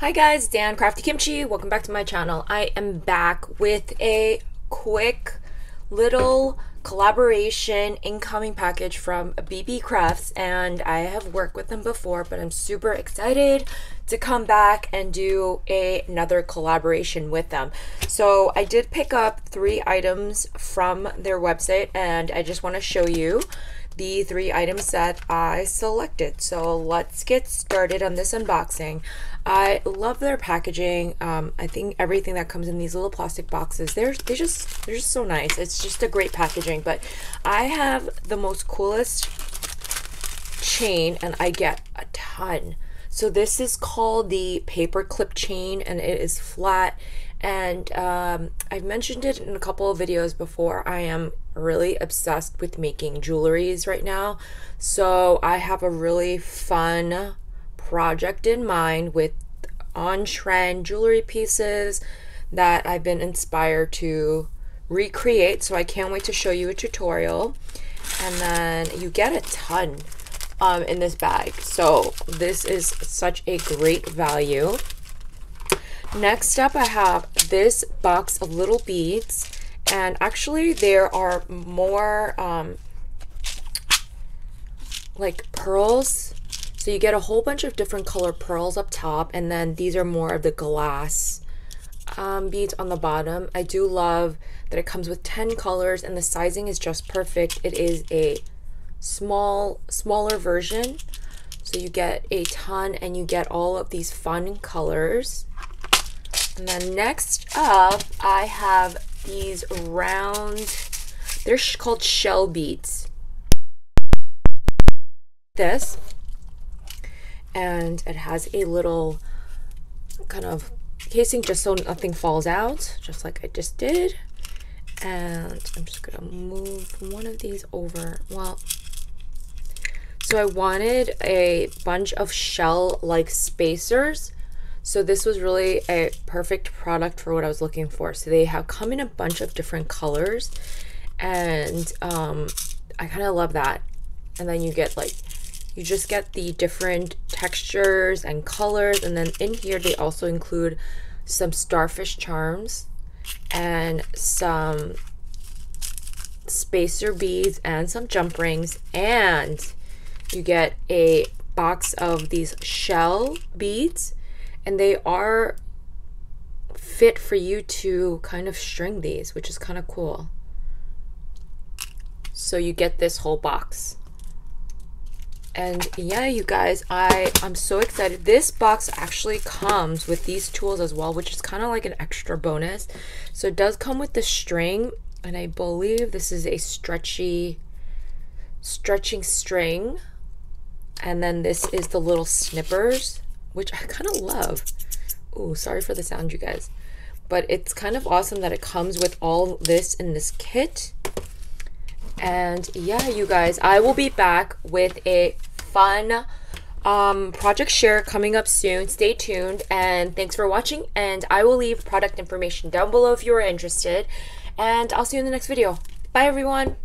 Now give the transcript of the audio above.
Hi guys, Dan Crafty Kimchi. Welcome back to my channel. I am back with a quick little collaboration incoming package from Beebeecrafts and I have worked with them before but I'm super excited to come back and do a, another collaboration with them. So I did pick up three items from their website and I just want to show you the three items that I selected. So let's get started on this unboxing. I love their packaging. Um, I think everything that comes in these little plastic boxes, they're they just they're just so nice. It's just a great packaging. But I have the most coolest chain, and I get a ton. So this is called the paper clip chain, and it is flat and um, I've mentioned it in a couple of videos before. I am really obsessed with making jewelries right now. So I have a really fun project in mind with on trend jewelry pieces that I've been inspired to recreate. So I can't wait to show you a tutorial. And then you get a ton um, in this bag. So this is such a great value. Next up, I have this box of little beads. And actually, there are more um, like pearls. So you get a whole bunch of different color pearls up top. And then these are more of the glass um, beads on the bottom. I do love that it comes with 10 colors and the sizing is just perfect. It is a small, smaller version. So you get a ton and you get all of these fun colors. And then next up, I have these round, they're called shell beads. This, and it has a little kind of casing just so nothing falls out, just like I just did. And I'm just gonna move one of these over. Well, so I wanted a bunch of shell-like spacers so this was really a perfect product for what I was looking for. So they have come in a bunch of different colors and um, I kind of love that. And then you get like, you just get the different textures and colors. And then in here, they also include some starfish charms and some spacer beads and some jump rings. And you get a box of these shell beads and they are fit for you to kind of string these, which is kind of cool. So you get this whole box. And yeah, you guys, I, I'm so excited. This box actually comes with these tools as well, which is kind of like an extra bonus. So it does come with the string, and I believe this is a stretchy, stretching string. And then this is the little snippers which I kind of love. Oh, sorry for the sound, you guys. But it's kind of awesome that it comes with all this in this kit. And yeah, you guys, I will be back with a fun um, project share coming up soon. Stay tuned and thanks for watching. And I will leave product information down below if you are interested. And I'll see you in the next video. Bye, everyone.